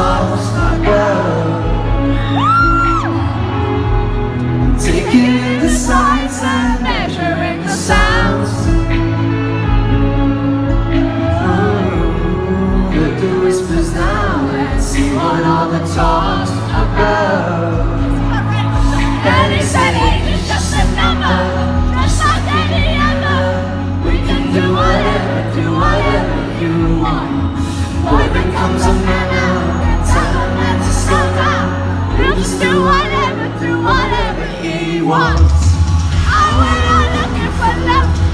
lost. wants. I'm not looking for love.